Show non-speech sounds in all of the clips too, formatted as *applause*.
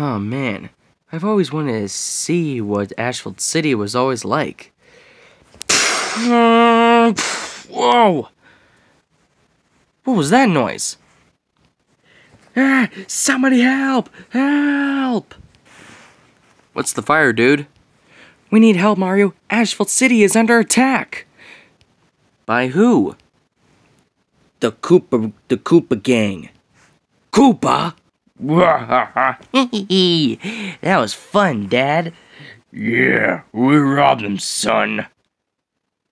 Oh man, I've always wanted to see what Asphalt City was always like. *sighs* Whoa! What was that noise? Ah, somebody help! Help! What's the fire, dude? We need help, Mario. Asphalt City is under attack. By who? The Koopa, the Koopa gang. Koopa? *laughs* that was fun, Dad. Yeah, we robbed them, son.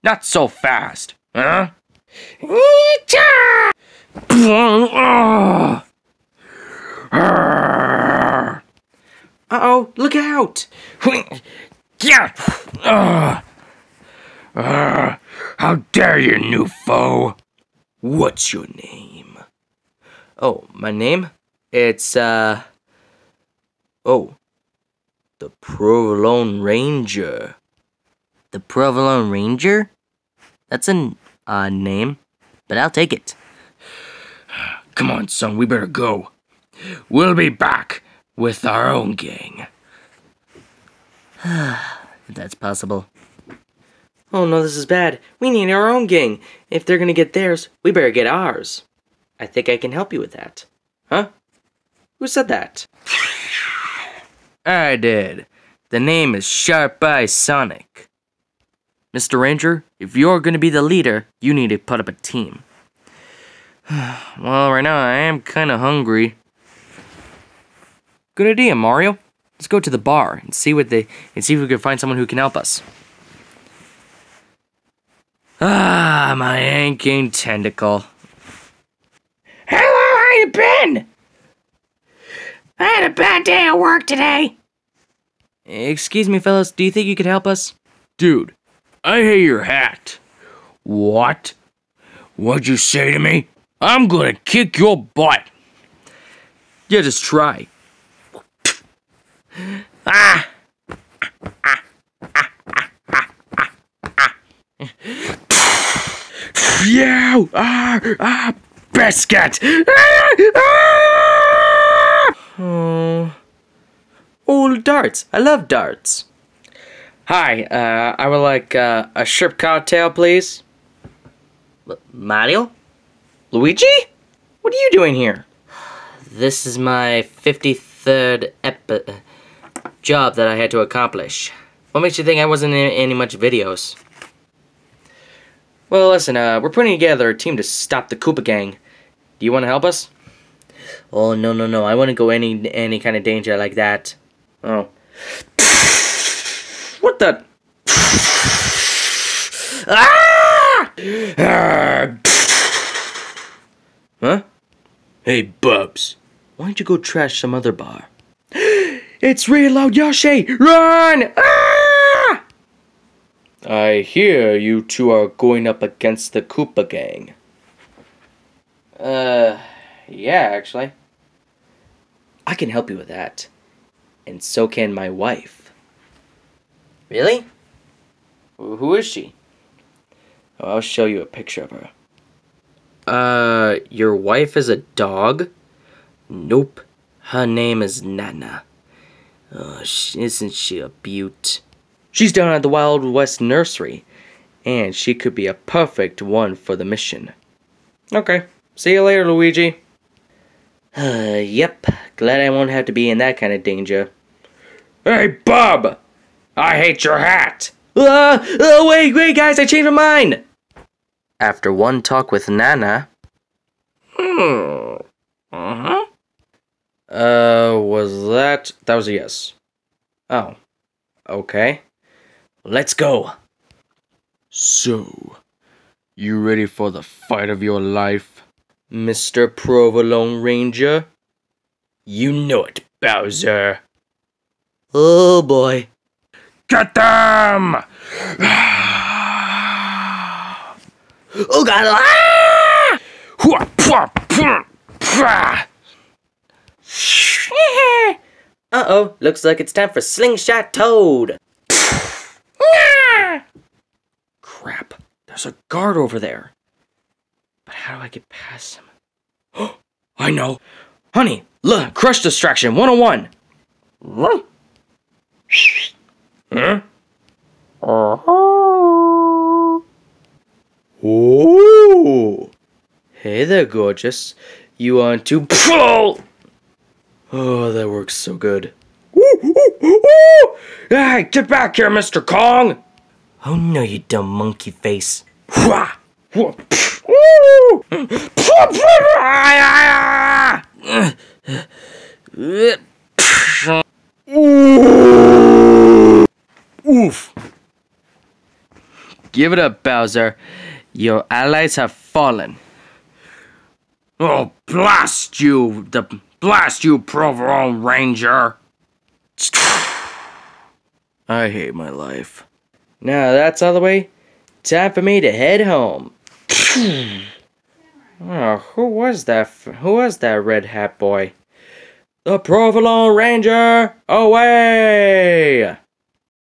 Not so fast, huh? Uh-oh, look out! Yeah! Uh, uh, how dare you, new foe? What's your name? Oh, my name? It's, uh... Oh. The Provolone Ranger. The Provolone Ranger? That's an odd name, but I'll take it. *sighs* Come on, son, we better go. We'll be back with our own gang. *sighs* if that's possible. Oh no, this is bad. We need our own gang. If they're gonna get theirs, we better get ours. I think I can help you with that. Huh? Who said that? I did. The name is Sharp Eye Sonic. Mr. Ranger, if you're gonna be the leader, you need to put up a team. *sighs* well, right now I am kinda hungry. Good idea, Mario. Let's go to the bar and see what they and see if we can find someone who can help us. Ah, my aching tentacle. Hello, how you been? I had a bad day at work today. Excuse me, fellas, do you think you could help us? Dude, I hate your hat. What? What'd you say to me? I'm gonna kick your butt. Yeah, just try. Ah! *laughs* Yow! Ah! Ah! Biscuit! Ah! Ah! Oh. Oh, darts. I love darts. Hi, uh, I would like uh, a shrimp cocktail, please. L Mario? Luigi? What are you doing here? This is my 53rd epi job that I had to accomplish. What makes you think I wasn't in any much videos? Well, listen, uh, we're putting together a team to stop the Koopa Gang. Do you want to help us? Oh, no, no, no. I wouldn't go any any kind of danger like that. Oh. What the? ah! huh? Hey, Bubs. Why don't you go trash some other bar? it's Reload Yoshi! Run! Ah! I hear you two are going up against the Koopa Gang. Uh, yeah, actually. I can help you with that. And so can my wife. Really? Who is she? Oh, I'll show you a picture of her. Uh, your wife is a dog? Nope. Her name is Nana. Oh, isn't she a beaut? She's down at the Wild West Nursery, and she could be a perfect one for the mission. Okay, see you later, Luigi. Uh, *sighs* yep, glad I won't have to be in that kind of danger. Hey, Bob! I hate your hat! Uh, uh, wait, wait, guys, I changed my mind! After one talk with Nana... Hmm. Uh-huh. Uh, was that... That was a yes. Oh. Okay. Let's go. So, you ready for the fight of your life? Mr. Provolone Ranger? You know it, Bowser. Oh boy. Get them! oh god! Ah! *laughs* Uh-oh, looks like it's time for Slingshot Toad. *laughs* Crap, there's a guard over there. But how do I get past him? *gasps* I know. Honey, look, crush distraction 101. Huh? Oh. Hey there, gorgeous. You want to pull? *laughs* Oh, that works so good. Hey, get back here, Mr. Kong! Oh no, you dumb monkey face. *laughs* Give it up, Bowser. Your allies have fallen. Oh, blast you! The blast you, Provolone Ranger! *sighs* I hate my life. Now that's all the way. Time for me to head home. oh, *sighs* who was that? Who was that red hat boy? The Provolone Ranger, away!